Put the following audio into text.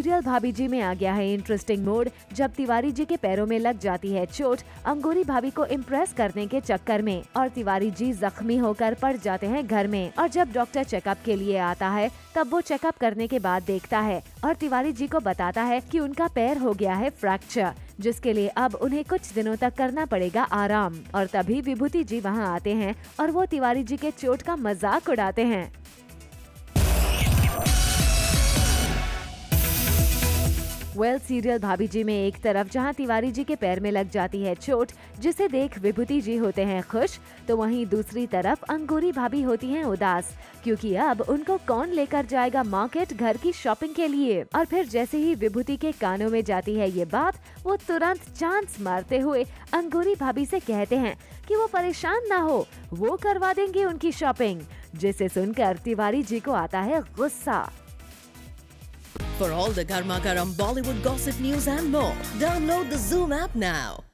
Serial भाभी जी में आ गया है इंटरेस्टिंग मोड जब तिवारी जी के पैरों में लग जाती है चोट, अंगूरी भाभी को इम्प्रेस करने के चक्कर में, और तिवारी जी जख्मी होकर पड़ जाते हैं घर में, और जब डॉक्टर चेकअप के लिए आता है, तब वो चेकअप करने के बाद देखता है, और तिवारी जी को बताता है कि उनका पैर हो गया है फ्रैक्चर जिसके लिए अब उन्हें कुछ दिनों तक करना पड़ेगा आराम, और तभी विभूति जी वहाँ आते हैं, और वो तिवारी जी के चोट का मज़ाक उड़ाते हैं। वेल सीरियल भाभी जी में एक तरफ़, जहाँ तिवारी जी के पैर में लग जाती है चोट, जिसे देख विभूति जी होते हैं खुश तो वहीं दूसरी तरफ़ अंगूरी भाभी होती हैं उदास, क्योंकि अब उनको कौन लेकर जाएगा मार्केट घर की शॉपिंग के लिए? और फिर जैसे ही विभूति के कानों में जाती है ये बात, वो तुरंत चांस मारते हुए अंगूरी भाभी से कहते हैं कि वो परेशान ना हो, वो करवा देंगे उनकी शॉपिंग जिसे सुनकर तिवारी जी को आता है गुस्सा। For all the Garma Garam Bollywood gossip news and more, download the Zoom app now.